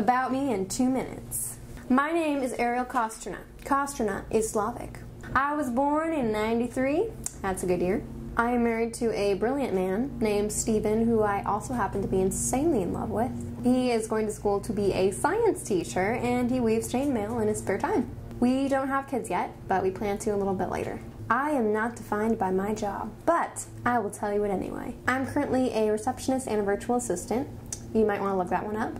About me in two minutes. My name is Ariel Kostrina. Kostrina is Slavic. I was born in 93. That's a good year. I am married to a brilliant man named Steven, who I also happen to be insanely in love with. He is going to school to be a science teacher and he weaves chainmail in his spare time. We don't have kids yet, but we plan to a little bit later. I am not defined by my job, but I will tell you it anyway. I'm currently a receptionist and a virtual assistant. You might want to look that one up.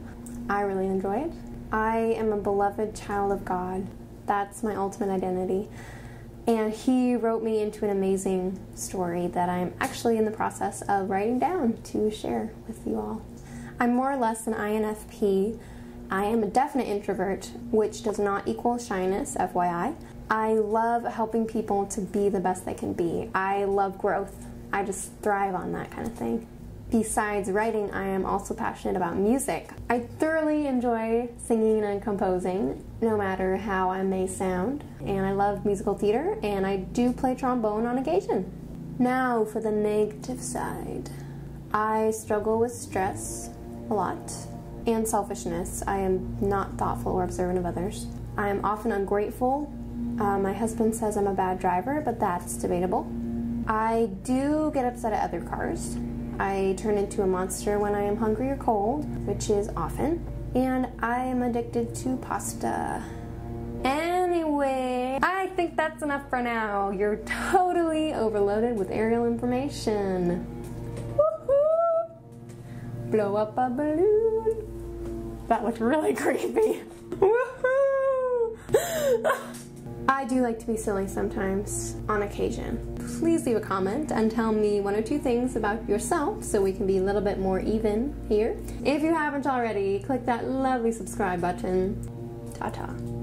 I really enjoy it. I am a beloved child of God. That's my ultimate identity. And he wrote me into an amazing story that I'm actually in the process of writing down to share with you all. I'm more or less an INFP. I am a definite introvert, which does not equal shyness, FYI. I love helping people to be the best they can be. I love growth. I just thrive on that kind of thing. Besides writing, I am also passionate about music. I thoroughly enjoy singing and composing, no matter how I may sound. And I love musical theater, and I do play trombone on occasion. Now for the negative side. I struggle with stress a lot and selfishness. I am not thoughtful or observant of others. I am often ungrateful. Uh, my husband says I'm a bad driver, but that's debatable. I do get upset at other cars. I turn into a monster when I am hungry or cold, which is often. And I am addicted to pasta. Anyway, I think that's enough for now. You're totally overloaded with Ariel information. Woohoo! Blow up a balloon. That looked really creepy. I do like to be silly sometimes, on occasion. Please leave a comment and tell me one or two things about yourself so we can be a little bit more even here. If you haven't already, click that lovely subscribe button. Ta-ta.